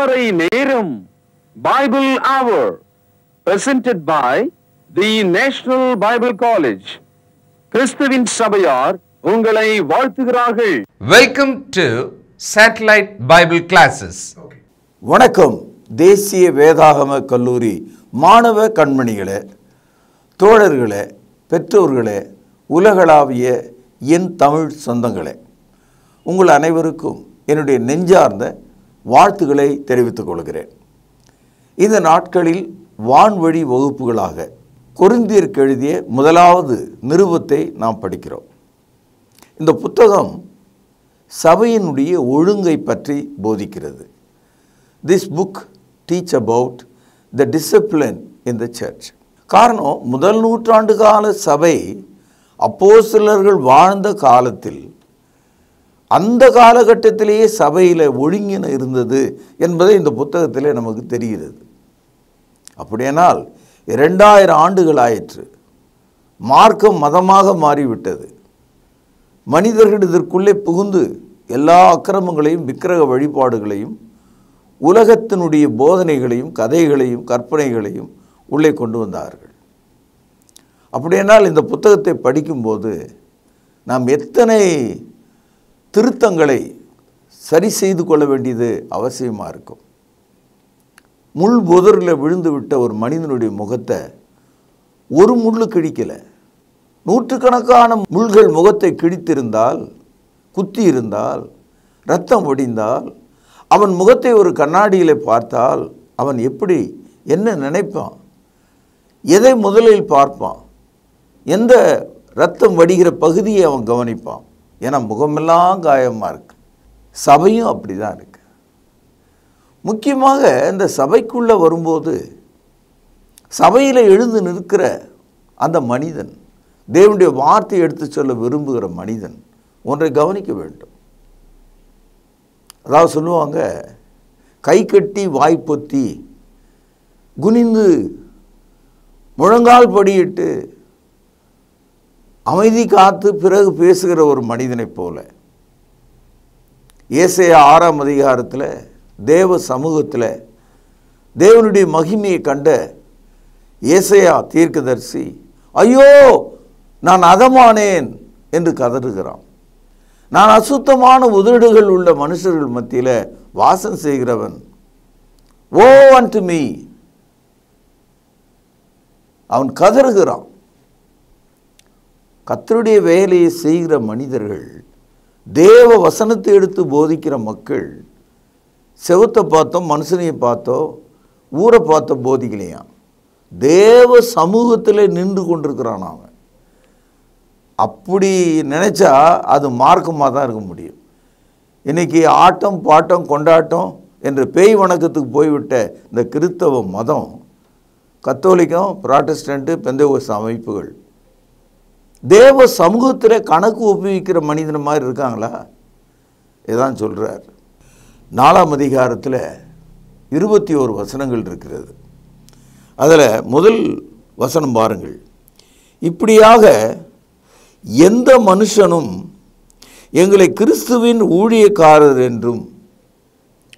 திருமறை நேரம்? Bible hour presented by the national Bible college கிறிஸ்துவின் சபையார் உங்களை வாழ்த்துகிறார்கள். Welcome to Satellite Bible Classes. வணக்கம். தேசிய வேதாகம கல்லூரி மாணவ கண்மணிகளே தோழர்களே பெற்றோர்களே உலகளாவிய என் தமிழ் சொந்தங்களே உங்கள் அனைவருக்கும் என்னுடைய நெஞ்சார்ந்த வாழ்த்துக்களை தெரிவித்துக் கொள்கிறேன். இந்த நாட்களில் வான்வழி வகுப்புகளாக கொரிந்தியருக்கு எழுதிய முதலாவது நிருபத்தை நாம் படிக்கிறோம். இந்த புத்தகம் சபையினுடைய ஒழுங்கை பற்றி போதிக்கிறது. This book teach about the discipline in the church காரணம் முதல் நூற்றாண்டு கால சபை அப்போஸ்தலர்கள் வாழ்ந்த காலத்தில் அந்த காலகட்டத்திலேயே சபையில் ஒழுங்கின இருந்தது என்பதை இந்த புத்தகத்திலே நமக்கு தெரிகிறது. அப்படியானால் இரண்டாயிரம் ஆண்டுகள் ஆயிற்று. மார்க்கம் மதமாக மாறிவிட்டது. மனிதர்கள் இதற்குள்ளே புகுந்து எல்லா அக்கிரமங்களையும் விக்கிரக வழிபாடுகளையும் உலகத்தினுடைய போதனைகளையும் கதைகளையும் கற்பனைகளையும் உள்ளே கொண்டு வந்தார்கள். அப்படியானால் இந்த புத்தகத்தை படிக்கும்போது நாம் எத்தனை திருத்தங்களை சரி செய்து கொள்ள வேண்டியது அவசியமாக இருக்கும். முள் புதரில் விழுந்து விட்ட ஒரு மனிதனுடைய முகத்தை ஒரு முள்ளு கிழிக்கலை. நூற்றுக்கணக்கான முள்கள் முகத்தை கிழித்திருந்தால் குத்தி இருந்தால் ரத்தம் வடிந்தால் அவன் முகத்தை ஒரு கண்ணாடியில் பார்த்தால் அவன் எப்படி என்ன நினைப்பான்? எதை முதலில் பார்ப்பான்? எந்த ரத்தம் வடிகிற பகுதியை அவன் கவனிப்பான்? ஏன்னா முகமெல்லாம் காயமாக இருக்குது சபையும் அப்படி தான் இருக்குது முக்கியமாக இந்த சபைக்குள்ளே வரும்போது சபையில் எழுந்து நிற்கிற அந்த மனிதன் தேவனுடைய வார்த்தை எடுத்து சொல்ல விரும்புகிற மனிதன் ஒன்றை கவனிக்க வேண்டும். அதாவது சொல்லுவாங்க கை கட்டி வாய்ப்பொத்தி குனிந்து முழங்கால் படியிட்டு அமைதி காத்து பிறகு பேசுகிற ஒரு மனிதனைப் போல. ஏசையா ஆறாம் அதிகாரத்தில் தேவ சமூகத்தில் தேவனுடைய மகிமையை கண்ட ஏசையா தீர்க்கதரிசி ஐயோ நான் அதமானேன் என்று கதறுகிறான். நான் அசுத்தமான உதடுகள் உள்ள மனுஷர்கள் மத்தியில் வாசம் செய்கிறவன். ஓ டு மீ அவன் கதறுகிறான். கத்தருடைய வேலையை செய்கிற மனிதர்கள் தேவ வசனத்தை எடுத்து போதிக்கிற மக்கள் செவத்தை பார்த்தோம் மனுஷனையை பார்த்தோ ஊரை பார்த்தோ போதிக்கலையாம். தேவ சமூகத்தில் நின்று கொண்டிருக்கிறான் அவன். அப்படி நினச்சா அது மார்க்கமாக தான் இருக்க முடியும். இன்றைக்கி ஆட்டம் பாட்டம் கொண்டாட்டம் என்று பேய் வணக்கத்துக்கு போய்விட்ட இந்த கிறித்தவ மதம் கத்தோலிக்கம் ப்ராட்டஸ்டண்ட்டு பெந்தகோஸ் அமைப்புகள் தேவ சமூகத்தில் கணக்கு ஒப்புவிக்கிற மனிதன் மாதிரி இருக்காங்களா? இதான் சொல்கிறார் நாலாம் அதிகாரத்தில் இருபத்தி ஓரு வசனங்கள் இருக்கிறது. அதில் முதல் வசனம் பாருங்கள். இப்படியாக எந்த மனுஷனும் எங்களை கிறிஸ்துவின் ஊழியக்காரர் என்றும்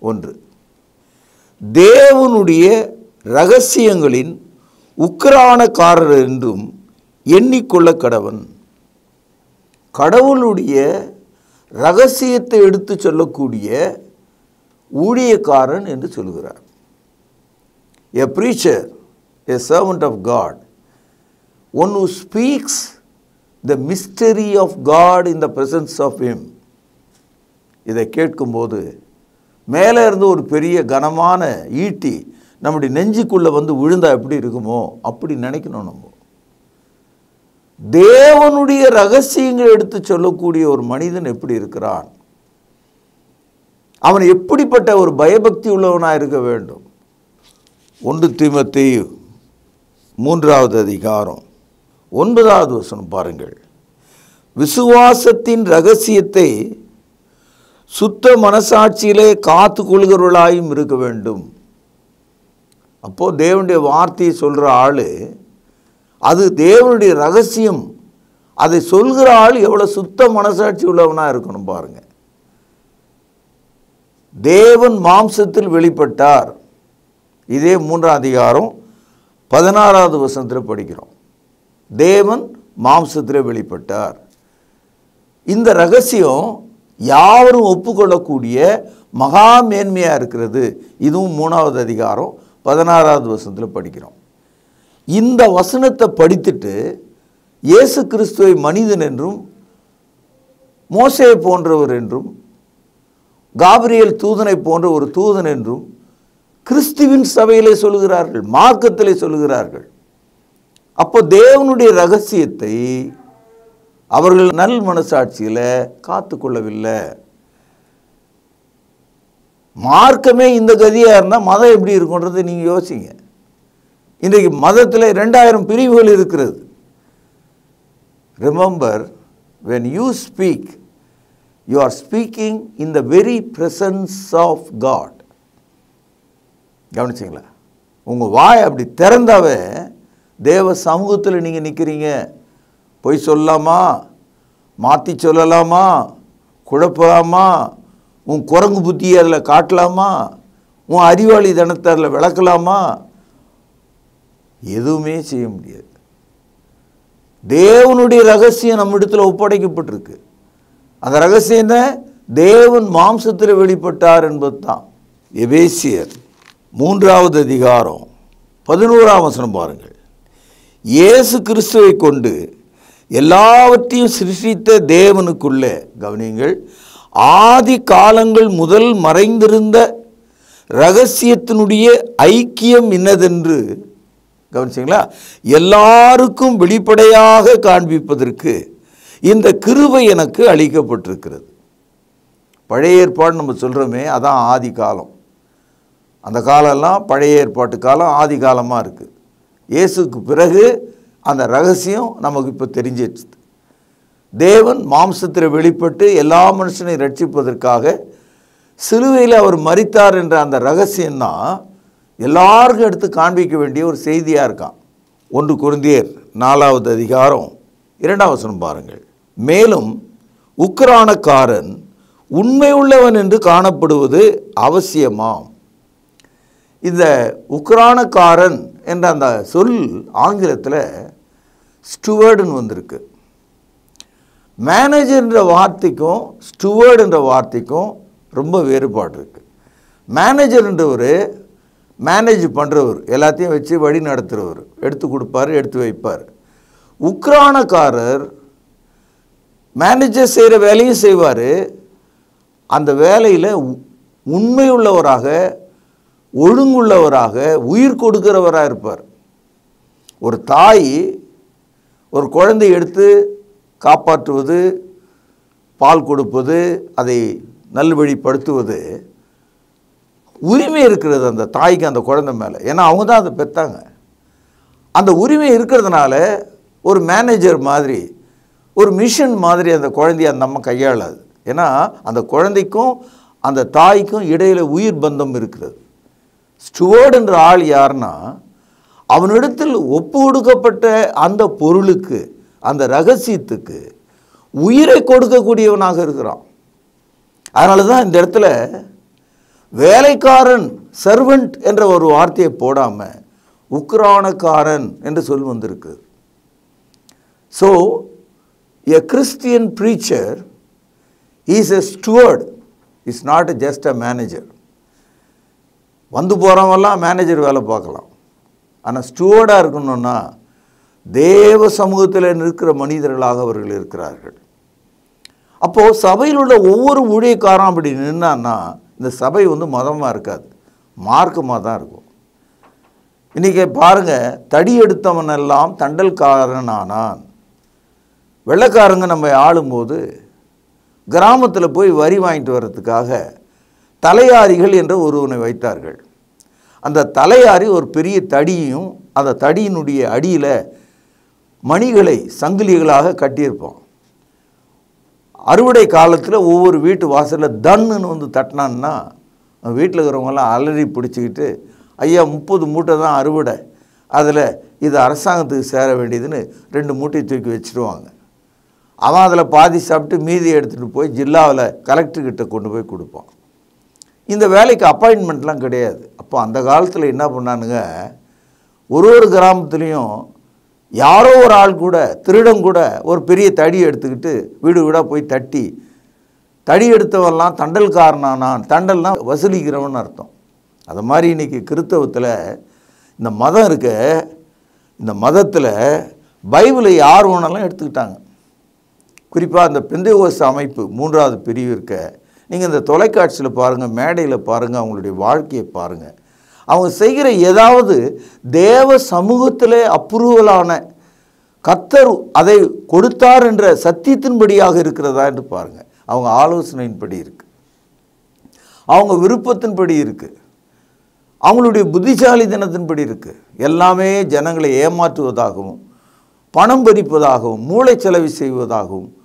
ஒன்று. தேவனுடைய ரகசியங்களின் உக்கரானக்காரர் என்றும் எண்ணிக்கொள்ள கடவன் கடவுளுடைய ரகசியத்தை எடுத்து சொல்லக்கூடிய ஊழியக்காரன் என்று சொல்கிறார் a preacher a servant of God one who speaks the mystery of God in the presence of him இதை கேட்கும்போது மேலே இருந்து ஒரு பெரிய கனமான ஈட்டி நம்முடைய நெஞ்சுக்குள்ளே வந்து விழுந்தா எப்படி இருக்குமோ அப்படி நினைக்கணும் நம்ம. தேவனுடைய ரகசியங்கள் எடுத்து சொல்லக்கூடிய ஒரு மனிதன் எப்படி இருக்கிறான்? அவன் எப்படிப்பட்ட ஒரு பயபக்தி உள்ளவனாக இருக்க வேண்டும்? ஒன்று தீமத்தை மூன்றாவது அதிகாரம் ஒன்பதாவது வசனம் பாருங்கள். விசுவாசத்தின் ரகசியத்தை சுத்த மனசாட்சியிலே காத்து கொள்கிறவர்களாயும் இருக்க வேண்டும். அப்போது தேவனுடைய வார்த்தையை சொல்கிற ஆள் அது தேவனுடைய ரகசியம். அதை சொல்கிற ஆள் எவ்வளோ சுத்த மனசாட்சி உள்ளவனாக இருக்கணும் பாருங்கள் தேவன் மாம்சத்தில் வெளிப்பட்டார். இதே மூன்றாம் அதிகாரம் பதினாறாவது வசனத்தில் படிக்கிறோம். தேவன் மாம்சத்தில் வெளிப்பட்டார். இந்த ரகசியம் யாரும் ஒப்புக்கொள்ளக்கூடிய மகா மேன்மையாக இருக்கிறது. இதுவும் மூணாவது அதிகாரம் பதினாறாவது வசனத்தில் படிக்கிறோம். இந்த வசனத்தை படித்துட்டு இயேசு கிறிஸ்துவை மனிதன் என்றும் மோசையை போன்றவர் என்றும் காபிரியல் தூதனை போன்ற ஒரு தூதன் என்றும் கிறிஸ்துவின் சபையிலே சொல்கிறார்கள் மார்க்கத்திலே சொல்லுகிறார்கள் அப்போ தேவனுடைய ரகசியத்தை அவர்கள் நல் மனசாட்சியில் காத்து கொள்ளவில்லை. மார்க்கமே இந்த கதியாக இருந்தால் மதம் எப்படி இருக்குன்றதை நீங்கள் யோசிங்க. இன்றைக்கு மதத்தில் ரெண்டாயிரம் பிரிவுகள் இருக்கிறது. Remember when you speak you are speaking in the very presence of God கவனிச்சிங்களா? உங்கள் வாய் அப்படி திறந்தாவே தேவ சமூகத்தில் நீங்கள் நிற்கிறீங்க பொய் சொல்லலாமா? மாற்றி சொல்லலாமா? குழப்பலாமா? உன் குரங்கு புத்தியை அதில் காட்டலாமா? உன் அறிவாளி தனத்தை அதில் விளக்கலாமா? எதுவுமே செய்ய முடியாது. தேவனுடைய ரகசியம் நம்ம இடத்துல ஒப்படைக்கப்பட்டிருக்கு. அந்த ரகசியம் தான் தேவன் மாம்சத்தில் வெளிப்பட்டார் என்பது தான் எபேசியர் மூன்றாவது அதிகாரம் பதினோராம் வசனம் பாருங்கள். இயேசு கிறிஸ்துவை கொண்டு எல்லாவற்றையும் சிருஷ்டித்த தேவனுக்குள்ளே கவனியங்கள் ஆதி காலங்கள் முதல் மறைந்திருந்த ரகசியத்தினுடைய ஐக்கியம் இன்னதென்று கவனிச்சிங்களா? எல்லாருக்கும் வெளிப்படையாக காண்பிப்பதற்கு இந்த கிருபை எனக்கு அளிக்கப்பட்டிருக்கிறது. பழைய ஏற்பாடு நம்ம சொல்கிறோமே அதான் ஆதி காலம். அந்த காலம்லாம் பழைய ஏற்பாட்டு காலம் ஆதி காலமாக இருக்குது இயேசுக்கு பிறகு அந்த ரகசியம் நமக்கு இப்போ தெரிஞ்சிடுச்சு. தேவன் மாம்சத்தில் வெளிப்பட்டு எல்லா மனுஷனையும் ரட்சிப்பதற்காக சிலுவையில் அவர் மறித்தார் என்ற அந்த ரகசியம்தான் எல்லாருக்கும் எடுத்து காண்பிக்க வேண்டிய ஒரு செய்தியாக இருக்கான் ஒன்று குருந்தியர் நாலாவது அதிகாரம் இரண்டாம் வசனம் பாருங்கள். மேலும் உக்ரானக்காரன் உண்மை உள்ளவன் என்று காணப்படுவது அவசியமாம். இந்த உக்ரானக்காரன் என்ற அந்த சொல் ஆங்கிலத்தில் ஸ்டுவர்டுன்னு வந்திருக்கு. மேனேஜர்ன்ற வார்த்தைக்கும் ஸ்டுவர்டு என்ற வார்த்தைக்கும் ரொம்ப வேறுபாடு இருக்குது மேனேஜர்ன்றவர் மேனேஜ் பண்ணுறவர் எல்லாத்தையும் வச்சு வழி நடத்துகிறவர் எடுத்து கொடுப்பார் எடுத்து வைப்பார். உக்ரானக்காரர் மேனேஜர் செய்கிற வேலையும் செய்வார். அந்த வேலையில் உண்மை உள்ளவராக ஒழுங்குள்ளவராக உயிர் கொடுக்கிறவராக இருப்பார். ஒரு தாய் ஒரு குழந்தை எடுத்து காப்பாற்றுவது பால் கொடுப்பது அதை நல்வழிப்படுத்துவது உரிமை இருக்கிறது அந்த தாய்க்கு அந்த குழந்தை மேலே. ஏன்னா அவங்க தான் அதை பெற்றாங்க அந்த உரிமை இருக்கிறதுனால ஒரு மேனேஜர் மாதிரி ஒரு மிஷன் மாதிரி அந்த குழந்தைய அந்த அம்மா கையாளாது. ஏன்னா அந்த குழந்தைக்கும் அந்த தாய்க்கும் இடையில் உயிர் பந்தம் இருக்கிறது. ஸ்டுவர்ட் என்ற ஆள் யாருன்னா அவனிடத்தில் ஒப்பு கொடுக்கப்பட்ட அந்த பொருளுக்கு அந்த ரகசியத்துக்கு உயிரை கொடுக்கக்கூடியவனாக இருக்கிறான். அதனால தான் இந்த இடத்துல வேலைக்காரன் சர்வெண்ட் என்ற ஒரு வார்த்தையை போடாமல் உக்ரானக்காரன் என்று சொல் வந்திருக்கு. So a Christian preacher is a steward is not just a manager வந்து போகிறவங்கெல்லாம் மேனேஜர் வேலை பார்க்கலாம். ஆனால் ஸ்டுவர்டாக இருக்கணும்னா தேவ சமூகத்தில் நிற்கிற மனிதர்களாக அவர்கள் இருக்கிறார்கள். அப்போது சபையில் உள்ள ஒவ்வொரு ஊழியக்காரன் அப்படி நின்னான்னா இந்த சபை வந்து மதமாக இருக்காது. மார்க்கமாக தான் இருக்கும். இன்றைக்கி பாருங்கள் தடி எடுத்தவனெல்லாம் தண்டல்காரனானான். வெள்ளைக்காரங்க நம்ம ஆளும்போது கிராமத்தில் போய் வரி வாங்கிட்டு வர்றதுக்காக தலையாரிகள் என்ற ஒருவனை வைத்தார்கள். அந்த தலையாரி ஒரு பெரிய தடியும் அந்த தடியினுடைய அடியில் மணிகளை சங்கிலிகளாக கட்டியிருப்போம் அறுவடை காலத்தில் ஒவ்வொரு வீட்டு வாசலில் தன்னுன்னு வந்து தட்டினான்னா வீட்டில் இருக்கிறவங்களாம் அலறி பிடிச்சிக்கிட்டு ஐயா முப்பது மூட்டை தான் அறுவடை. அதில் இது அரசாங்கத்துக்கு சேர வேண்டியதுன்னு ரெண்டு மூட்டையை தூக்கி வச்சுருவாங்க. அவன் அதில் பாதி சாப்பிட்டு மீதி எடுத்துகிட்டு போய் ஜில்லாவில் கலெக்டர்கிட்ட கொண்டு போய் கொடுப்பான். இந்த வேலைக்கு அப்பாயின்மெண்ட்லாம் கிடையாது. அப்போ அந்த காலத்தில் என்ன பண்ணானுங்க? ஒரு ஒரு கிராமத்துலேயும் யாரோ ஒரு ஆள் கூட திருடம் கூட ஒரு பெரிய தடி எடுத்துக்கிட்டு வீடு வீடாக போய் தட்டி தடி எடுத்தவெல்லாம் தண்டல்காரனானான் தண்டல்னா வசூலிக்கிறவன் அர்த்தம். அது மாதிரி இன்றைக்கி கிறித்தவத்தில் இந்த மதம் இருக்க இந்த மதத்தில் பைபிளை யார் ஒன்றெல்லாம் எடுத்துக்கிட்டாங்க. குறிப்பாக அந்த பெந்தைகோஸ் அமைப்பு மூன்றாவது பிரிவு இருக்க நீங்கள் இந்த தொலைக்காட்சியில் பாருங்கள் மேடையில் பாருங்கள் அவங்களுடைய வாழ்க்கையை பாருங்கள் அவங்க செய்கிற ஏதாவது தேவ சமூகத்தில் அப்ரூவலான கத்தர் அதை கொடுத்தார் என்ற சத்தியத்தின்படியாக இருக்கிறதா என்று பாருங்கள் அவங்க ஆலோசனையின்படி இருக்கு. அவங்க விருப்பத்தின்படி இருக்கு. அவங்களுடைய புத்திசாலி தினத்தின்படி இருக்கு. எல்லாமே ஜனங்களை ஏமாற்றுவதாகவும் பணம் பறிப்பதாகவும் மூளை செலவு செய்வதாகவும்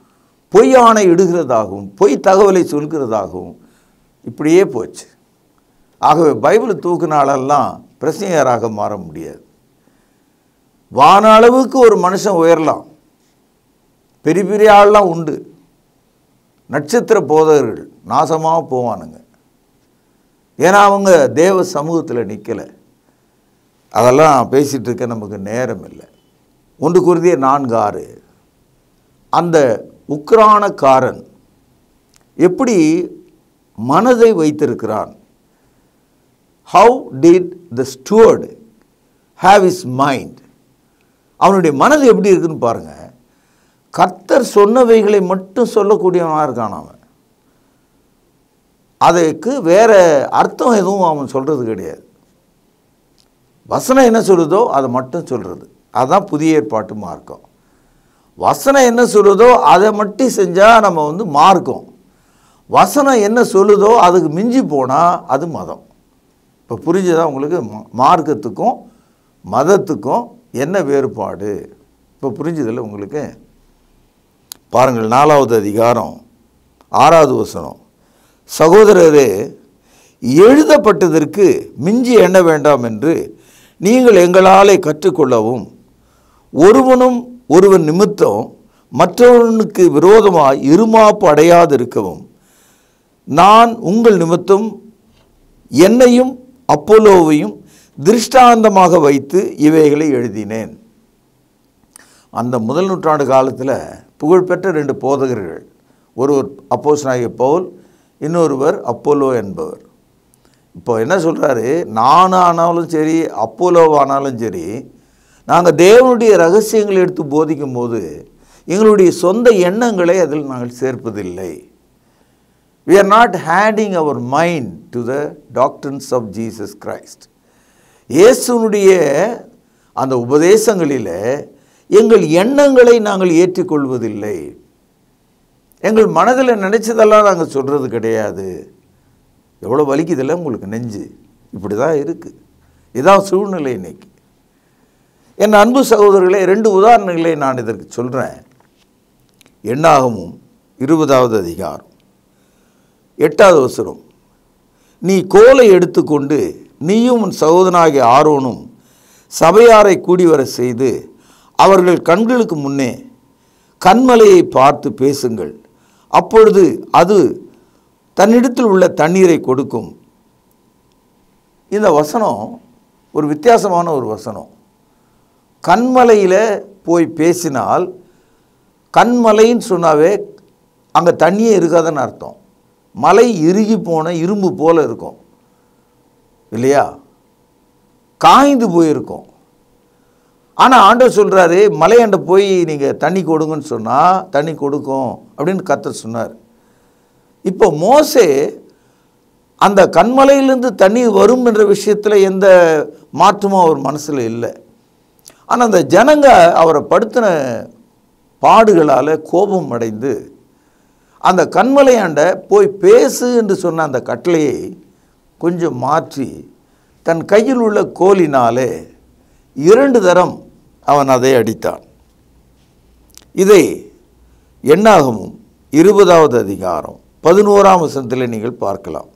பொய் ஆணை இடுகிறதாகவும் பொய் தகவலை சொல்கிறதாகவும் இப்படியே போச்சு. ஆகவே பைபிள் தூக்குனாலெல்லாம் பிரசனையராக மாற முடியாது. வான அளவுக்கு ஒரு மனுஷன் உயரலாம். பெரிய பெரிய ஆள்லாம் உண்டு. நட்சத்திர போதகர்கள் நாசமாக போவானுங்க. ஏன்னா அவங்க தேவ சமூகத்தில் நிற்கலை அதெல்லாம் பேசிகிட்டு இருக்க நமக்கு நேரம் இல்லை. ஒன்று குருதிய நான்கு ஆறு. அந்த உக்ரானக்காரன் எப்படி மனதை வைத்திருக்கிறான்? How did the steward have his mind அவனுடைய மனது எப்படி இருக்குன்னு பாருங்க. கர்த்தர் சொன்னவைகளை மட்டும் சொல்லக்கூடியவனாக இருக்கான் அவன். அதுக்கு வேறு அர்த்தம் எதுவும் அவன் சொல்கிறது கிடையாது. வசனம் என்ன சொல்லுதோ அதை மட்டும் சொல்கிறது அதுதான் புதிய ஏற்பாட்டு மார்க்கம். வசனம் என்ன சொல்லுதோ அதை மட்டும் செஞ்சால் நம்ம வந்து மார்க்கம். வசனம் என்ன சொல்லுதோ அதுக்கு மிஞ்சி போனால் அது மதம். இப்போ புரிஞ்சதா உங்களுக்கு? மார்க்கத்துக்கும் மதத்துக்கும் என்ன வேறுபாடு? இப்போ புரிஞ்சதில்ல உங்களுக்கு? பாருங்கள் நாலாவது அதிகாரம் ஆறாவது வசனம். சகோதரரே எழுதப்பட்டதற்கு மிஞ்சி எண்ண வேண்டாம் என்று நீங்கள் எங்களாலே கற்றுக்கொள்ளவும் ஒருவனும் ஒருவன் நிமித்தம் மற்றவனுக்கு விரோதமாக இருமாப்பு அடையாதிருக்கவும் நான் உங்கள் நிமித்தம் என்னையும் அப்போலோவையும் திருஷ்டாந்தமாக வைத்து இவைகளை எழுதினேன். அந்த முதல் நூற்றாண்டு காலத்தில் புகழ்பெற்ற ரெண்டு போதகர்கள் ஒருவர் அப்போஸ்தலனாகிய பவுல் இன்னொருவர் அப்போலோ என்பவர். இப்போ என்ன சொல்கிறாரு நான் ஆனாலும் சரி அப்போலோவானாலும் சரி நாங்கள் தேவனுடைய ரகசியங்களை எடுத்து போதிக்கும் போது எங்களுடைய சொந்த எண்ணங்களை அதில் நாங்கள் சேர்ப்பதில்லை. We are not handing our mind to the doctrines of Jesus Christ. இயேசுனுடைய அந்த உபதேசங்களில் எங்கள் எண்ணங்களை நாங்கள் ஏற்றுக்கொள்வதில்லை. எங்கள் மனதில் நினச்சதெல்லாம் நாங்கள் சொல்கிறது கிடையாது. எவ்வளோ வலிக்குதில்ல உங்களுக்கு நெஞ்சு? இப்படி தான் இருக்குது இதான் சூழ்நிலை இன்னைக்கு. என் அன்பு சகோதரர்களே ரெண்டு உதாரணங்களை நான் இதற்கு சொல்கிறேன் எண்ணாகமும் இருபதாவது அதிகாரம். எட்டாவது வசனம். நீ கோலை எடுத்துக்கொண்டு நீயும் உன் சகோதரனாகிய ஆரோனும் சபையாரை கூடிவர செய்து அவர்கள் கண்களுக்கு முன்னே கண்மலையை பார்த்து பேசுங்கள். அப்பொழுது அது தன்னிடத்தில் உள்ள தண்ணீரை கொடுக்கும். இந்த வசனம் ஒரு வித்தியாசமான ஒரு வசனம். கண்மலையில் போய் பேசினால் கண்மலைன்னு சொன்னாவே அங்கே தண்ணியே இருக்காதுன்னு அர்த்தம். மலை இறுகி போன இரும்பு போல் இருக்கும். இல்லையா? காய்ந்து போயிருக்கும். ஆனால் ஆண்டவர் சொல்கிறாரு மலையாண்ட போய் நீங்கள் தண்ணி கொடுங்கன்னு சொன்னால் தண்ணி கொடுக்கும் அப்படின்னு கத்தர் சொன்னார். இப்போ மோசே அந்த கண்மலையிலேருந்து தண்ணி வரும் என்ற விஷயத்தில் எந்த மாற்றமும் அவர் மனசில் இல்லை. ஆனால் அந்த ஜனங்க அவரை படுத்தின பாடுகளால் கோபம் அடைந்து அந்த கண்மலையாண்ட போய் பேசு என்று சொன்ன அந்த கட்டளையை கொஞ்சம் மாற்றி தன் கையில் உள்ள கோலினாலே இரண்டு தரம் அவன் அதை அடித்தான். இதை எண்ணாகமும் இருபதாவது அதிகாரம் பதினோராம் வசனத்தில் நீங்கள் பார்க்கலாம்.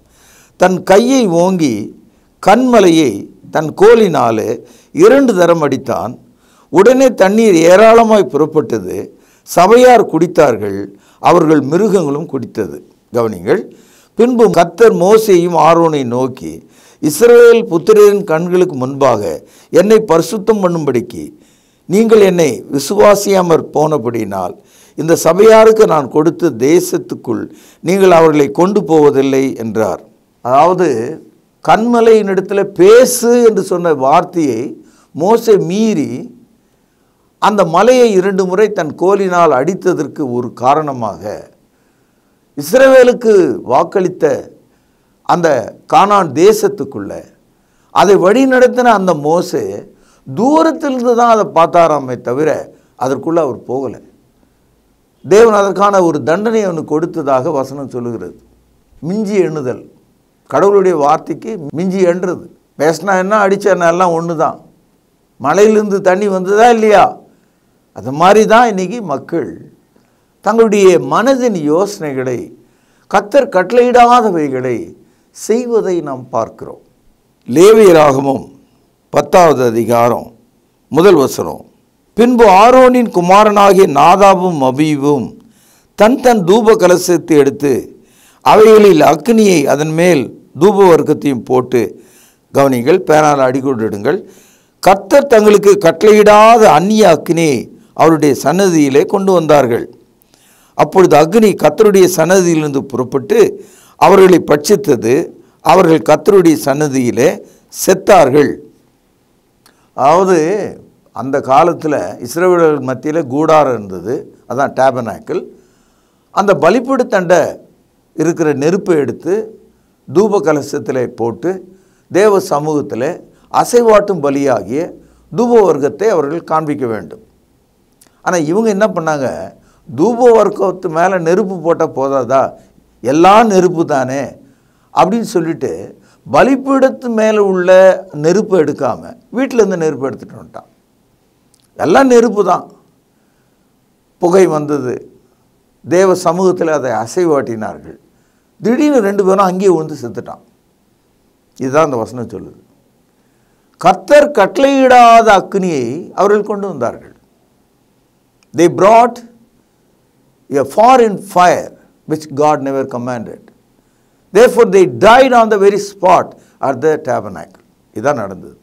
தன் கையை ஓங்கி கண்மலையை தன் கோலினாலே இரண்டு தரம் அடித்தான். உடனே தண்ணீர் ஏராளமாய் புறப்பட்டது. சபையார் குடித்தார்கள். அவர்கள் மிருகங்களும் குடித்தது. கவனிங்கள் பின்பு கத்தர் மோசையும் ஆரோனை நோக்கி இஸ்ரேல் புத்திரரின் கண்களுக்கு முன்பாக என்னை பரிசுத்தம் பண்ணும்படிக்கு நீங்கள் என்னை விசுவாசியாமற் போனபடினால் இந்த சபையாருக்கு நான் கொடுத்த தேசத்துக்குள் நீங்கள் அவர்களை கொண்டு போவதில்லை என்றார். அதாவது கண்மலையினிடத்தில் பேசு என்று சொன்ன வார்த்தையை மோசே மீறி அந்த மலையை இரண்டு முறை தன் கோலினால் அடித்ததற்கு ஒரு காரணமாக இஸ்ரவேலுக்கு வாக்களித்த அந்த கானான் தேசத்துக்குள்ள அதை வழிநடத்தின அந்த மோசே தூரத்திலிருந்து தான் அதை பார்த்தாராமே தவிர அதற்குள்ளே அவர் போகலை. தேவன் அதற்கான ஒரு தண்டனை அவனுக்கு கொடுத்ததாக வசனம் சொல்லுகிறது. மிஞ்சி எண்ணுதல். கடவுளுடைய வார்த்தைக்கு மிஞ்சி எண்ணுறது பேசினா என்ன அடிச்சா எல்லாம் ஒன்று தான் மலையிலிருந்து தண்ணி வந்ததா இல்லையா? அது மாதிரி தான் இன்றைக்கி மக்கள் தங்களுடைய மனதின் யோசனைகளை கத்தர் கட்டளையிடாதவைகளை செய்வதை நாம் பார்க்கிறோம். லேவியராகமும் பத்தாவது அதிகாரம் முதல் வசனம். பின்பு ஆரோனின் குமாரனாகிய நாதாவும் அபீவும் தன் தன் தூப கலசத்தை எடுத்து அவைகளில் அக்னியை அதன் மேல் தூப வர்க்கத்தையும் போட்டு கவனிங்கள் பேனால் அடிக்கொண்டிடுங்கள் கர்த்தர் தங்களுக்கு கட்டளையிடாத அந்நிய அக்னியை அவருடைய சன்னதியிலே கொண்டு வந்தார்கள். அப்பொழுது அக்னி கத்தருடைய சன்னதியிலிருந்து புறப்பட்டு அவர்களை பட்சித்தது அவர்கள் கத்தருடைய சன்னதியிலே செத்தார்கள். அதாவது அந்த காலத்தில் இஸ்ரேலர்கள் மத்தியில் கூடாரம் இருந்தது. அதான் டேபனாக்கிள் அந்த பலிப்பீடு தண்டை இருக்கிற நெருப்பை எடுத்து தூப கலசத்தில் போட்டு தேவ சமூகத்தில் அசைவாட்டும் பலியாகிய தூப வர்க்கத்தை அவர்கள் காண்பிக்க வேண்டும். ஆனால் இவங்க என்ன பண்ணாங்க? தூப வர்க்கத்து மேலே நெருப்பு போட்டால் போதாதா? எல்லாம் நெருப்பு தானே? அப்படின்னு சொல்லிட்டு பலிப்பீடத்து மேலே உள்ள நெருப்பு எடுக்காமல் வீட்டிலேருந்து நெருப்பு எடுத்துகிட்டு வந்துட்டான். எல்லாம் நெருப்பு தான். புகை வந்தது. தேவ சமூகத்தில் அதை அசைவாட்டினார்கள். திடீர்னு ரெண்டு பேரும் அங்கேயே விழுந்து செத்துட்டான். இதுதான் அந்த வசனம் சொல்லுது. கர்த்தர் கட்டளையிடாத அக்னியை அவர்கள் கொண்டு வந்தார்கள். They brought a foreign fire which God never commanded. Therefore, they died on the very spot at the tabernacle. இதான் நடந்தது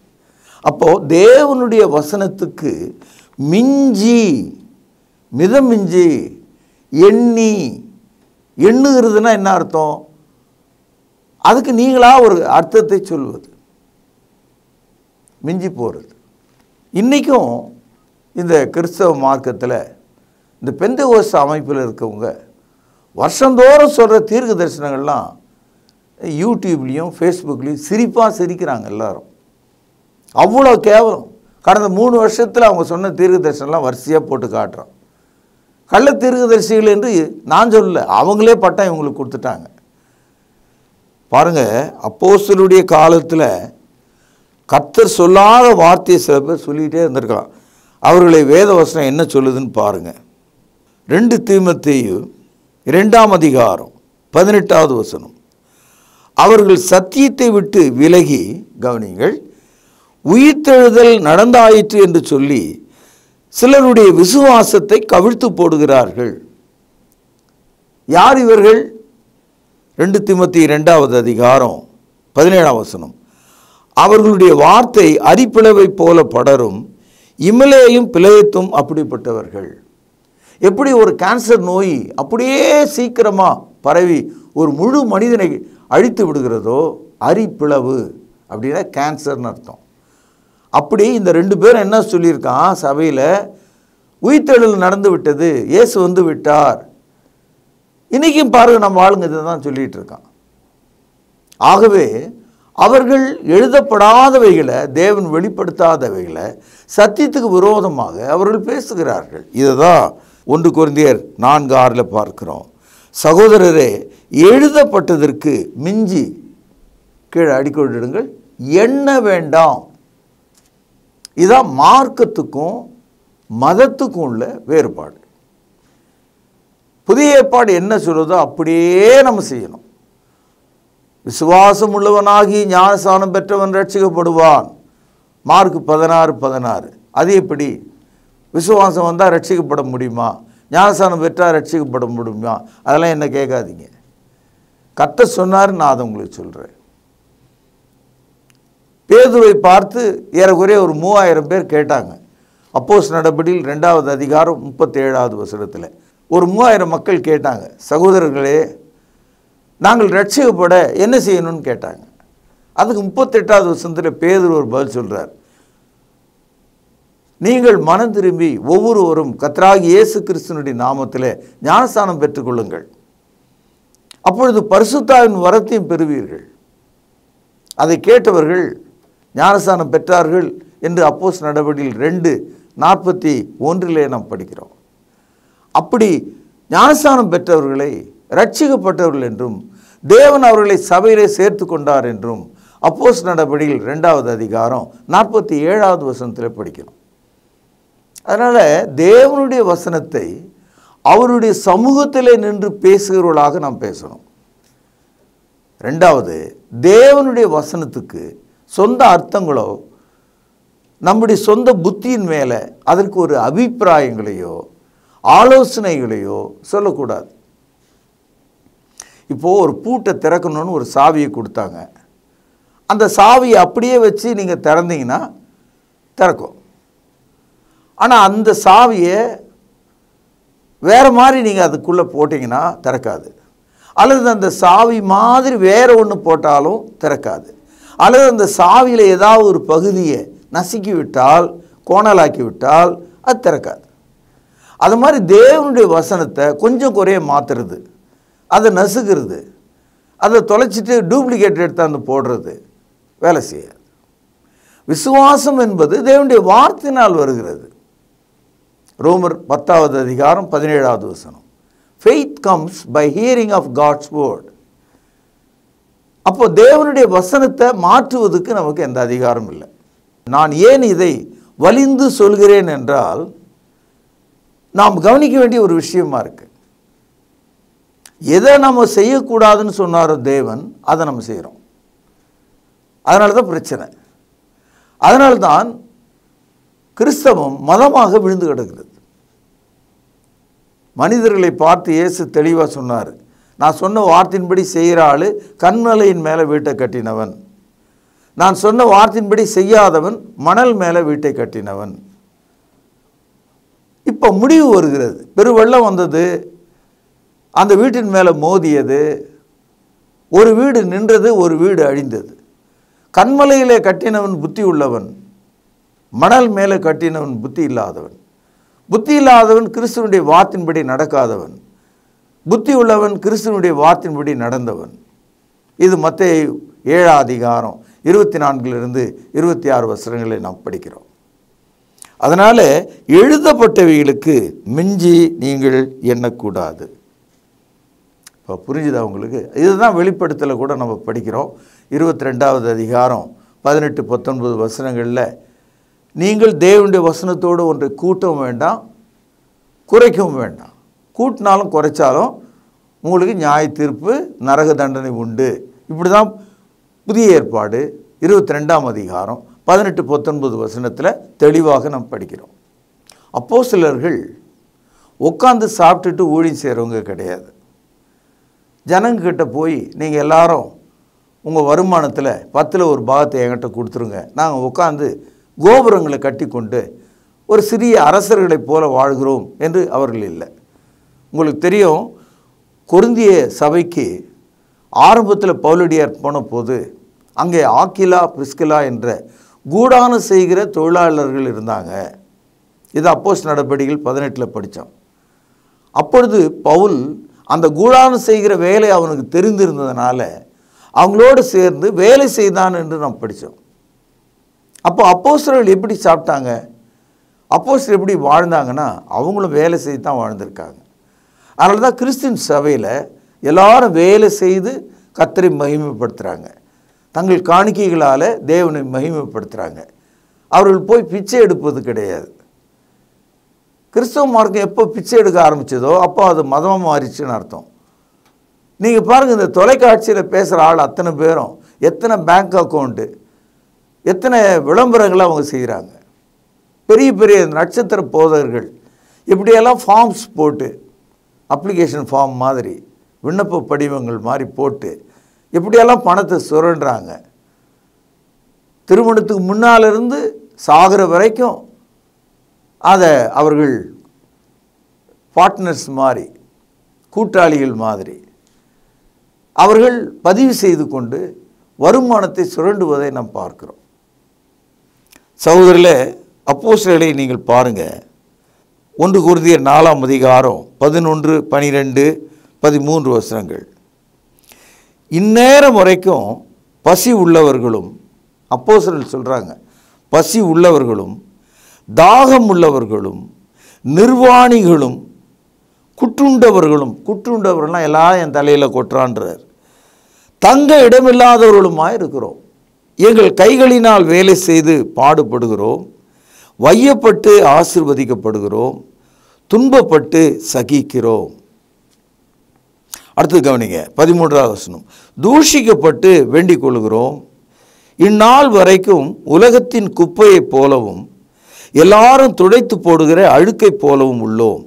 அப்போ தேவனுடைய வசனத்துக்கு மிஞ்சி மிதமிஞ்சி எண்ணி எண்ணுகிறதுனா என்ன அர்த்தம் அதுக்கு நீங்களா ஒரு அர்த்தத்தை சொல்வது மிஞ்சி போகிறது இன்றைக்கும் இந்த கிறிஸ்தவ மார்க்கத்தில் இந்த பெந்தகோச அமைப்பில் இருக்கவங்க வருஷந்தோறும் சொல்கிற தீர்க்க தரிசனங்கள்லாம் யூடியூப்லேயும் ஃபேஸ்புக்லேயும் சிரிப்பாக சிரிக்கிறாங்க எல்லாரும். அவ்வளோ கேவலம். கடந்த மூணு வருஷத்தில் அவங்க சொன்ன தீர்க்க தரிசனம்லாம் வரிசையாக போட்டு காட்டுறோம். கள்ள தீர்க்கதரிசிகள் என்று நான் சொல்லல அவங்களே பட்டம் இவங்களுக்கு கொடுத்துட்டாங்க. பாருங்கள் அப்போசலுடைய காலத்தில் கத்தர் சொல்லாத வார்த்தையை சில பேர் சொல்லிகிட்டே இருந்திருக்கலாம். அவர்களை வேத வசனம் என்ன சொல்லுதுன்னு பாருங்க. ரெண்டு தீமத்தையும் இரண்டாம் அதிகாரம் பதினெட்டாவது வசனம். அவர்கள் சத்தியத்தை விட்டு விலகி கவனிங்கள் உயிர்த்தெழுதல் நடந்தாயிற்று என்று சொல்லி சிலருடைய விசுவாசத்தை கவிழ்த்து போடுகிறார்கள். யார் இவர்கள்? ரெண்டு திமுத்தி இரண்டாவது அதிகாரம் பதினேழாம் வசனம். அவர்களுடைய வார்த்தை அரிப்பிளவை போல படரும் இமலேயும் பிழையத்தும் அப்படிப்பட்டவர்கள். எப்படி ஒரு கேன்சர் நோய் அப்படியே சீக்கிரமாக பரவி ஒரு முழு மனிதனை அழித்து விடுகிறதோ அரிப்பிளவு அப்படின்னா கேன்சர்னு அர்த்தம். அப்படி இந்த ரெண்டு பேரும் என்ன சொல்லியிருக்கான்? சபையில் உயிர்த்தெழுதல் நடந்து விட்டது இயேசு வந்து விட்டார். இன்றைக்கும் பாருங்கள் நம்ம ஆளுங்க இதை தான் சொல்லிகிட்டு இருக்கான். ஆகவே அவர்கள் எழுதப்படாதவைகளை தேவன் வெளிப்படுத்தாதவைகளை சத்தியத்துக்கு விரோதமாக அவர்கள் பேசுகிறார்கள். இதை தான் ஒன்று குருந்தியர் நான்கு ஆறில் பார்க்கிறோம். சகோதரரே எழுதப்பட்டதற்கு மிஞ்சி கீழே அடிக்கொண்டிடுங்கள் எண்ண வேண்டாம்? இதான் மார்க்கத்துக்கும் மதத்துக்கும் உள்ள வேறுபாடு. புதிய ஏற்பாடு என்ன சொல்லுதோ அப்படியே நம்ம செய்யணும். விசுவாசம் உள்ளவனாகி ஞானசானம் பெற்றவன் ரட்சிக்கப்படுவான். மார்க் பதினாறு பதினாறு. அது எப்படி? விசுவாசம் வந்தால் ரட்சிக்கப்பட முடியுமா? ஞானசானம் பெற்றால் ரட்சிக்கப்பட முடியுமா? அதெல்லாம் என்ன கேட்காதீங்க. கத்த சொன்னார் நான் அதை உங்களுக்கு சொல்கிறேன் பேதுரை பார்த்து ஏறக்குறைய ஒரு மூவாயிரம் பேர் கேட்டாங்க. அப்போஸ் நடபடியில் ரெண்டாவது அதிகாரம் முப்பத்தேழாவது வசனத்தில். ஒரு மூவாயிரம் மக்கள் கேட்டாங்க சகோதரர்களே நாங்கள் ரட்சிக்கப்பட என்ன செய்யணும்னு கேட்டாங்க. அதுக்கு முப்பத்தெட்டாவது வருஷத்தில் பேதர் ஒரு பதில் சொல்கிறார் நீங்கள் மனம் திரும்பி ஒவ்வொருவரும் கத்ராகி இயேசு கிறிஸ்தனுடைய நாமத்தில் ஞானஸ்தானம் பெற்றுக்கொள்ளுங்கள் அப்பொழுது பரிசுத்தாவின் வரத்தையும் பெறுவீர்கள். அதை கேட்டவர்கள் ஞானஸ்தானம் பெற்றார்கள் என்று அப்போஸ் நடவடிக்கையில் ரெண்டு நாற்பத்தி ஒன்றிலே நாம் படிக்கிறோம். அப்படி ஞானஸ்தானம் பெற்றவர்களை ரட்சிக்கப்பட்டவர்கள் என்றும் தேவன் அவர்களை சபையிலே சேர்த்து கொண்டார் என்றும் அப்போஸ் நடவடிக்கையில் ரெண்டாவது அதிகாரம் நாற்பத்தி ஏழாவது வசனத்தில் படிக்கிறோம். அதனால் தேவனுடைய வசனத்தை அவருடைய சமூகத்தில் நின்று பேசுகிறவர்களாக நாம் பேசணும். ரெண்டாவது தேவனுடைய வசனத்துக்கு சொந்த அர்த்தங்களோ நம்முடைய சொந்த புத்தியின் மேலே அதற்கு ஒரு அபிப்பிராயங்களையோ ஆலோசனைகளையோ சொல்லக்கூடாது. இப்போது ஒரு பூட்டை திறக்கணும்னு ஒரு சாவியை கொடுத்தாங்க. அந்த சாவியை அப்படியே வச்சு நீங்கள் திறந்தீங்கன்னா திறக்கும். ஆனால் அந்த சாவியை வேறு மாதிரி நீங்கள் அதுக்குள்ளே போட்டிங்கன்னா திறக்காது. அல்லது அந்த சாவி மாதிரி வேறு ஒன்று போட்டாலும் திறக்காது. அல்லது அந்த சாவியில் ஏதாவது ஒரு பகுதியை நசுக்கி விட்டால் கோணலாக்கி விட்டால் அது திறக்காது. அது மாதிரி தேவனுடைய வசனத்தை கொஞ்சம் குறைய மாற்றுறது அதை நசுக்கிறது. அதை தொலைச்சிட்டு டூப்ளிகேட் எடுத்தாந்து போடுறது. வேலை செய்யாது விசுவாசம் என்பது தேவனுடைய வார்த்தையினால் வருகிறது. ரோமர் பத்தாவது அதிகாரம் பதினேழாவது வசனம். Faith comes by hearing of God's word அப்போ தேவனுடைய வசனத்தை மாற்றுவதற்கு நமக்கு எந்த அதிகாரம் இல்லை. நான் ஏன் இதை வலிந்து சொல்கிறேன் என்றால் நாம் கவனிக்க வேண்டிய ஒரு விஷயமா இருக்கு. எதை நம்ம செய்யக்கூடாதுன்னு சொன்னாரோ தேவன் அதை நம்ம செய்கிறோம் அதனால தான் பிரச்சனை. அதனால்தான் கிறிஸ்தவம் மதமாக விழுந்து கிடக்கிறது. மனிதர்களை பார்த்து இயேசு தெளிவாக சொன்னார். நான் சொன்ன வார்த்தையின்படி செய்கிற ஆள் கண்மலையின் மேலே வீட்டை கட்டினவன். நான் சொன்ன வார்த்தையின்படி செய்யாதவன் மணல் மேலே வீட்டை கட்டினவன். இப்போ முடிவு வருகிறது. பெருவெள்ளம் வந்தது. அந்த வீட்டின் மேலே மோதியது. ஒரு வீடு நின்றது ஒரு வீடு அழிந்தது. கண்மலையிலே கட்டினவன் புத்தி உள்ளவன் மணல் மேலே கட்டினவன் புத்தி இல்லாதவன். புத்தி இல்லாதவன் கிறிஸ்துவனுடைய வார்த்தின்படி நடக்காதவன். புத்தி உள்ளவன் கிறிஸ்துவனுடைய வார்த்தின்படி நடந்தவன். இது மத்திய ஏழாம் அதிகாரம் இருபத்தி நான்கிலிருந்து இருபத்தி ஆறு வசனங்களை நாம் படிக்கிறோம். அதனால் எழுதப்பட்டவைகளுக்கு மிஞ்சி நீங்கள் எண்ணக்கூடாது. இப்போ புரிஞ்சுதா உங்களுக்கு? இதுதான் வெளிப்படுத்தலை கூட நம்ம படிக்கிறோம். இருபத்தி ரெண்டாவது அதிகாரம் பதினெட்டு பத்தொன்பது வசனங்களில் நீங்கள் தேவனுடைய வசனத்தோடு ஒன்றை கூட்டவும் வேண்டாம் குறைக்கவும் வேண்டாம். கூட்டினாலும் குறைச்சாலும் உங்களுக்கு நியாய தீர்ப்பு நரக தண்டனை உண்டு. இப்படி தான் புதிய ஏற்பாடு இருபத்தி ரெண்டாம் அதிகாரம் பதினெட்டு பத்தொன்பது வசனத்தில் தெளிவாக நாம் படிக்கிறோம். அப்போ சிலர்கள் உட்காந்து சாப்பிட்டுட்டு ஊழியம் செய்கிறவங்க கிடையாது. ஜனங்கக்கிட்ட போய் நீங்கள் எல்லாரும் உங்கள் வருமானத்தில் பத்தில் ஒரு பாகத்தை என்கிட்ட கொடுத்துருங்க. நாங்கள் உட்காந்து கோபுரங்களை கட்டி கொண்டு ஒரு சிறிய அரசர்களைப் போல வாழ்கிறோம் என்று அவர்கள் இல்லை. உங்களுக்கு தெரியும் கொருந்திய சபைக்கு ஆரம்பத்தில் பவுலடியார் போன போது அங்கே ஆக்கிலா பிரிஸ்கிலா என்ற கூடான செய்கிற தொழிலாளர்கள் இருந்தாங்க. இது அப்போஸ் நடவடிக்கைகள் பதினெட்டில் படித்தோம் அப்பொழுது பவுல் அந்த கூடானம் செய்கிற வேலை அவனுக்கு தெரிந்திருந்ததுனால அவங்களோடு சேர்ந்து வேலை செய்தான் என்று நாம் படித்தோம். அப்போ அப்போஸ்தலர்கள் எப்படி சாப்பிட்டாங்க? அப்போஸ்தலர் எப்படி வாழ்ந்தாங்கன்னா அவங்களும் வேலை செய்து தான் வாழ்ந்திருக்காங்க. அதனால தான் கிறிஸ்டின் சபையில் எல்லாரும் வேலை செய்து கத்தரை மகிமைப்படுத்துகிறாங்க தங்கள் காணிக்கைகளால் தேவனை மகிமைப்படுத்துகிறாங்க அவர்கள் போய் பிச்சை எடுப்பது கிடையாது. கிறிஸ்தவ மார்க்கம் எப்போ பிச்சை எடுக்க ஆரம்பித்ததோ அப்போ அது மதமாக மாறிச்சுன்னு அர்த்தம். நீங்கள் பாருங்கள் இந்த தொலைக்காட்சியில் பேசுகிற ஆள் அத்தனை பேரும் எத்தனை பேங்க் அக்கௌண்ட்டு எத்தனை விளம்பரங்களை அவங்க செய்கிறாங்க பெரிய பெரிய நட்சத்திர போதகர்கள் இப்படியெல்லாம் ஃபார்ம்ஸ் போட்டு அப்ளிகேஷன் ஃபார்ம் மாதிரி விண்ணப்ப படிவங்கள் மாதிரி போட்டு இப்படியெல்லாம் பணத்தை சுரண்டுறாங்க. திருமணத்துக்கு முன்னாலிருந்து சாகிற வரைக்கும் அதை அவர்கள் பார்ட்னர்ஸ் மாதிரி கூட்டாளிகள் மாதிரி அவர்கள் பதிவு செய்து கொண்டு வருமானத்தை சுரண்டுவதை நாம் பார்க்கிறோம். சகோதரில் அப்போஸ்தலர்களை நீங்கள் பாருங்கள் ஒன்று குருதிய நாலாம் அதிகாரம் பதினொன்று பனிரெண்டு பதிமூன்று வசனங்கள். இந்நேரம் வரைக்கும் பசி உள்ளவர்களும் அப்போஸ்தலர் சொல்கிறாங்க பசி உள்ளவர்களும் தாகம் உள்ளவர்களும் நிர்வாணிகளும் குற்றுண்டவர்களும் குற்றுண்டவர்கள்லாம் எல்லாம் என் தலையில் கொட்டுறான்றார். தங்க இடமில்லாதவர்களுமாய் இருக்கிறோம் எங்கள் கைகளினால் வேலை செய்து பாடுபடுகிறோம். வையப்பட்டு ஆசிர்வதிக்கப்படுகிறோம். துன்பப்பட்டு சகிக்கிறோம். அடுத்து கவனிங்க பதிமூன்றாவது வசனம். தூஷிக்கப்பட்டு வேண்டிக் கொள்கிறோம் இந்நாள் வரைக்கும் உலகத்தின் குப்பையைப் போலவும் எல்லாரும் துடைத்து போடுகிற அழுக்கைப் போலவும் உள்ளோம்.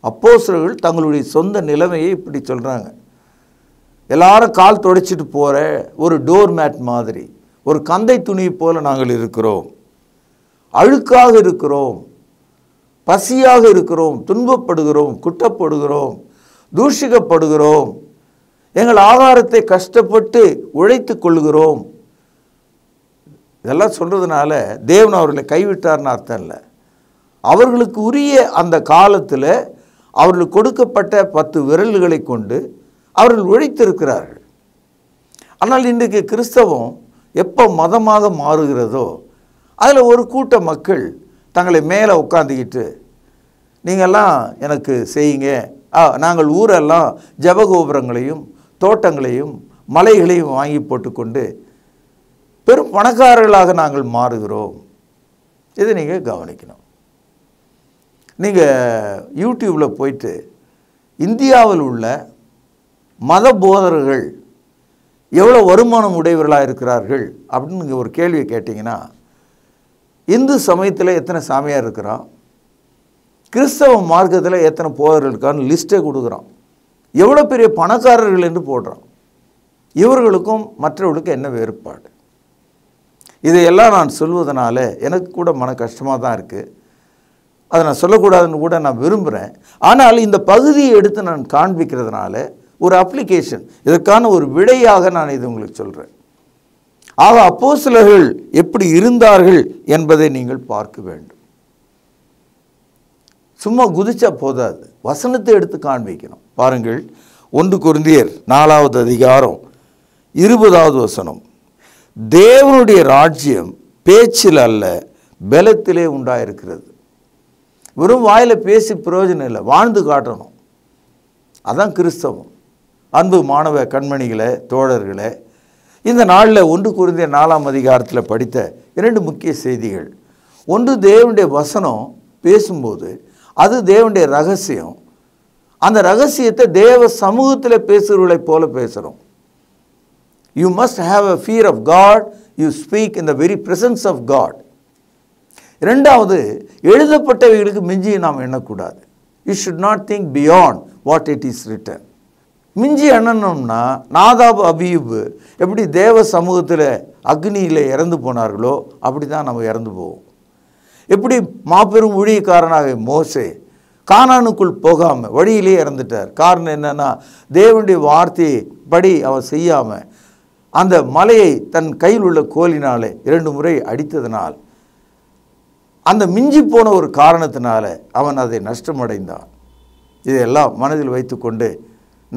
அப்போஸ்தலர்கள் தங்களுடைய சொந்த நிலைமையை இப்படி சொல்கிறாங்க எல்லாரும் கால் துடைச்சிட்டு போகிற ஒரு டோர் மேட் மாதிரி ஒரு கந்தை துணி போல் நாங்கள் இருக்கிறோம். அழுக்காக இருக்கிறோம். பசியாக இருக்கிறோம். துன்பப்படுகிறோம். குட்டப்படுகிறோம் தூஷிக்கப்படுகிறோம். எங்கள் ஆகாரத்தை கஷ்டப்பட்டு உழைத்து கொள்கிறோம். இதெல்லாம் சொல்கிறதுனால தேவன் அவர்களை கைவிட்டார்னு அர்த்தம் இல்லை. அவர்களுக்கு உரிய அந்த காலத்தில் அவர்களுக்கு கொடுக்கப்பட்ட பத்து விரல்களை கொண்டு அவர்கள் உழைத்திருக்கிறார்கள். ஆனால் இன்றைக்கு கிறிஸ்தவம் எப்போ மதமாக மாறுகிறதோ அதில் ஒரு கூட்ட மக்கள் தங்களை மேலே உட்காந்துக்கிட்டு நீங்கள்லாம் எனக்கு செய்யுங்க. ஆ நாங்கள் ஊரெல்லாம் ஜபகோபுரங்களையும் தோட்டங்களையும் மலைகளையும் வாங்கி போட்டுக்கொண்டு பெரும் பணக்காரர்களாக நாங்கள் மாறுகிறோம். இதை நீங்கள் கவனிக்கணும். நீங்கள் யூடியூப்பில் போயிட்டு இந்தியாவில் உள்ள மத போதர்கள் எவ்வளோ வருமானம் உடையவர்களாக இருக்கிறார்கள் அப்படின்னு நீங்கள் ஒரு கேள்வியை கேட்டிங்கன்னா இந்து சமயத்தில் எத்தனை சாமியார் இருக்கிறான்? கிறிஸ்தவ மார்க்கத்தில் எத்தனை போதர்கள் இருக்கான்னு லிஸ்ட்டே கொடுக்குறான். எவ்வளோ பெரிய பணக்காரர்கள் என்று போடுறான். இவர்களுக்கும் மற்றவர்களுக்கும் என்ன வேறுபாடு? இதையெல்லாம் நான் சொல்வதனால எனக்கு கூட மன கஷ்டமாக தான் இருக்குது அதை நான் சொல்லக்கூடாதுன்னு கூட நான் விரும்புகிறேன் ஆனால் இந்த பகுதியை எடுத்து நான் காண்பிக்கிறதுனால ஒரு அப்ளிகேஷன் இதற்கான ஒரு விடையாக நான் இது உங்களுக்கு சொல்கிறேன் ஆக அப்போஸ்தலர்கள் எப்படி இருந்தார்கள் என்பதை நீங்கள் பார்க்க வேண்டும். சும்மா குதிச்சா போதாது. வசனத்தை எடுத்து காண்பிக்கணும். பாருங்கள் ஒன்று குருந்தியர் நாலாவது அதிகாரம் இருபதாவது வசனம். தேவனுடைய ராஜ்யம் பேச்சில் அல்ல பலத்திலே உண்டாயிருக்கிறது. வெறும் வாயில் பேசி பிரயோஜனம் இல்லை வாழ்ந்து காட்டணும். அதான் கிறிஸ்தவம். அன்பு மாணவ கண்மணிகளே தோழர்களே இந்த நாளில் ஒன்று குறிந்த நாலாம் அதிகாரத்தில் படித்த இரண்டு முக்கிய செய்திகள். ஒன்று தேவனுடைய வசனம் பேசும்போது அது தேவனுடைய ரகசியம். அந்த ரகசியத்தை தேவ சமூகத்தில் பேசுகிறவர்களைப் போல பேசுகிறோம் you must have a fear of God you speak in the very presence of God ரெண்டாவது எழுதப்பட்டவைகளுக்கு மிஞ்சி நாம் எண்ணக்கூடாது. You should not think beyond what it is written மிஞ்சி எண்ணணும்னா நாதாப் அபியூப் எப்படி தேவ சமூகத்தில் அக்னியில் இறந்து போனார்களோ அப்படி தான் நம்ம இறந்து போவோம். எப்படி மாபெரும் ஊழியக்காரனாக மோசே கானானுக்குள் போகாமல் வழியிலே இறந்துட்டார். காரணம் என்னென்னா தேவனுடைய வார்த்தையை படி அவர் செய்யாமல் அந்த மலையை தன் கையில் உள்ள கோலினாலே இரண்டு முறை அடித்ததனால் அந்த மிஞ்சி போன ஒரு காரணத்தினால அவன் அதை நஷ்டமடைந்தான். இதையெல்லாம் மனதில் வைத்துக்கொண்டு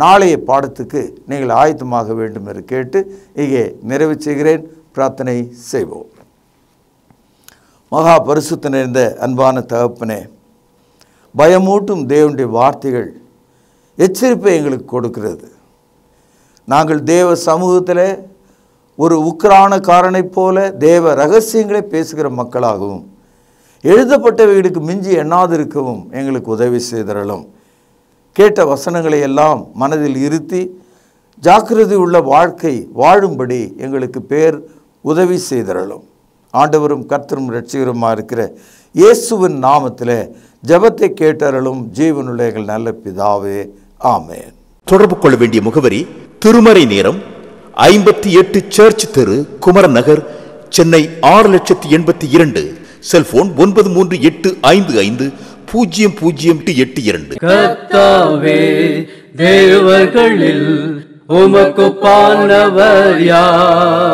நாளைய பாடத்துக்கு நீங்கள் ஆயத்தமாக வேண்டும் என்று கேட்டு இங்கே நிறைவு செய்கிறேன். பிரார்த்தனை செய்வோம். மகா பரிசுத்த நிறைந்த அன்பான தகப்பனே பயமூட்டும் தேவனுடைய வார்த்தைகள் எச்சரிப்பை எங்களுக்கு கொடுக்கிறது. நாங்கள் தேவ சமூகத்தில் ஒரு உக்ரானக்காரனைப் போல தேவ ரகசியங்களை பேசுகிற மக்களாகவும் எழுதப்பட்டவைகளுக்கு மிஞ்சி எண்ணாதிருக்கவும் எங்களுக்கு உதவி செய்தரலும் கேட்ட வசனங்களை எல்லாம் மனதில் இருத்தி ஜாக்கிரதை உள்ள வாழ்க்கை வாழும்படி எங்களுக்கு பேர் உதவி செய்தரலும் ஆண்டவரும் கர்த்தரும் ரட்சிகருமா இருக்கிற இயேசுவின் நாமத்தில் ஜபத்தை கேட்டரலும் ஜீவனுள்ள எங்கள் நல்ல பிதாவே ஆமேன். தொடர்பு கொள்ள வேண்டிய முகவரி திருமறை நேரம் ஐம்பத்தி எட்டு சர்ச் தெரு குமரன் நகர் சென்னை ஆறு லட்சத்தி எண்பத்தி இரண்டு. செல்போன் ஒன்பது மூன்று எட்டு ஐந்து ஐந்து பூஜ்ஜியம் பூஜ்ஜியம் டு எட்டு இரண்டு. கத்தாவே தேவர்களில் உமக்கு பானவர் யார்?